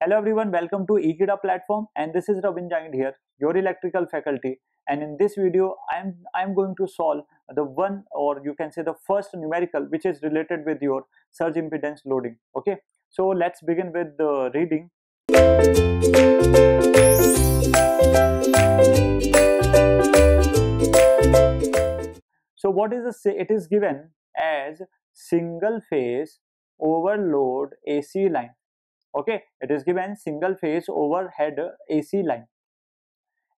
Hello everyone, welcome to Ekeeda platform and this is Robin Jangid here, your electrical faculty and in this video I'm, I'm going to solve the one or you can say the first numerical which is related with your surge impedance loading. Okay, so let's begin with the reading. So what is the? It is given as single phase overhead AC line okay it is given single phase overhead AC line.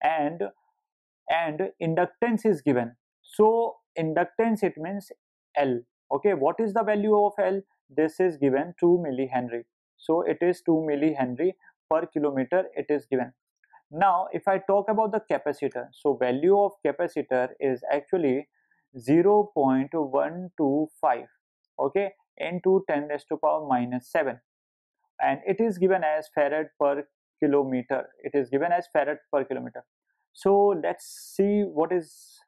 And and inductance is given. So inductance it means L. Okay what is the value of L? This is given 2 millihenry. So it is 2 millihenry per kilometer it is given. Now if I talk about the capacitor so value of capacitor is actually 0 0.125 okay into 10 raised to power minus 7 and it is given as farad per kilometer. It is given as farad per kilometer. So let's see what is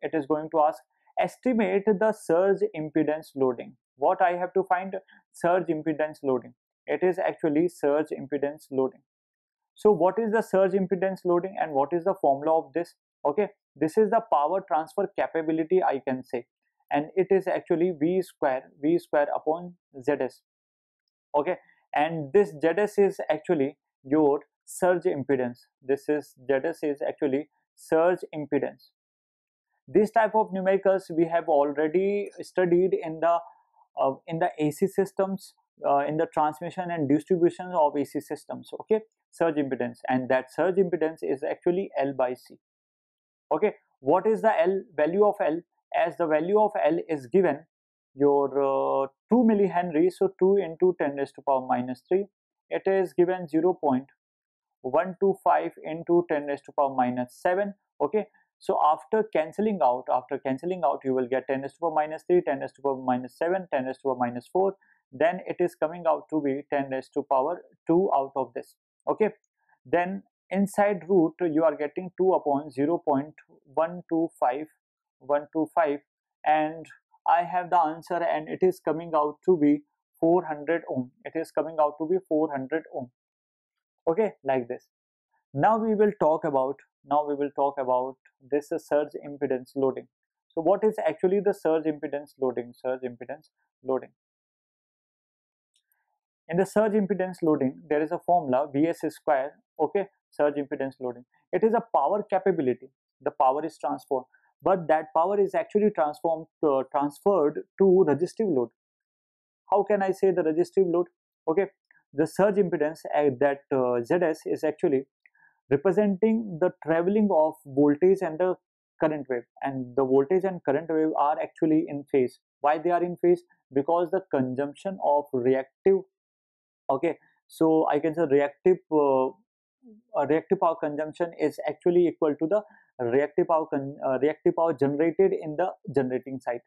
it is going to ask. Estimate the surge impedance loading. What i have to find? Surge impedance loading. It is actually surge impedance loading. So what is the surge impedance loading and what is the formula of this? Okay this is the power transfer capability i can say. And it is actually v square v square upon zs. Okay and this ZS is actually your surge impedance. This is ZS is actually surge impedance. This type of numericals we have already studied in the uh, in the AC systems, uh, in the transmission and distribution of AC systems. Okay, surge impedance, and that surge impedance is actually L by C. Okay, what is the L value of L? As the value of L is given your uh, 2 millihenry so 2 into 10 raised to power minus 3 it is given 0 0.125 into 10 raised to power minus 7 okay? So after cancelling out after cancelling out you will get 10 raised to power minus 3 10 raised to power minus 7 10 raised to power minus 4 then it is coming out to be 10 raised to power 2 out of this okay? Then inside root you are getting 2 upon 0 0.125 125 and I have the answer and it is coming out to be 400 ohm. It is coming out to be 400 ohm. Okay, like this. Now we will talk about now we will talk about this surge impedance loading. So what is actually the surge impedance loading? Surge impedance loading. In the surge impedance loading, there is a formula Vs square. Okay, surge impedance loading. It is a power capability. The power is transformed but that power is actually transformed uh, transferred to resistive load. How can i say the resistive load? Okay the surge impedance at that uh, zs is actually representing the traveling of voltage and the current wave and the voltage and current wave are actually in phase. Why they are in phase? Because the consumption of reactive okay so i can say reactive uh, reactive power consumption is actually equal to the reactive power uh, reactive power generated in the generating site.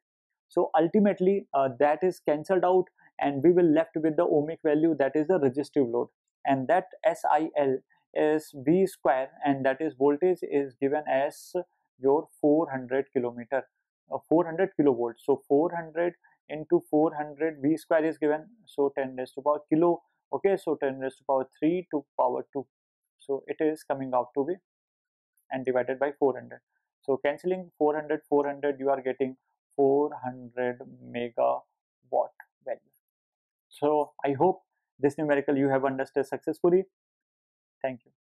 So ultimately uh, that is cancelled out and we will left with the ohmic value that is the resistive load. And that SIL is V square and that is voltage is given as your 400 kilometer uh, 400 kilovolts. So 400 into 400 V square is given. So 10 raised to power kilo. Okay. So 10 raised to power 3 to power 2 so it is coming out to be and divided by 400 so cancelling 400 400 you are getting 400 megawatt value. So i hope this numerical you have understood successfully. Thank you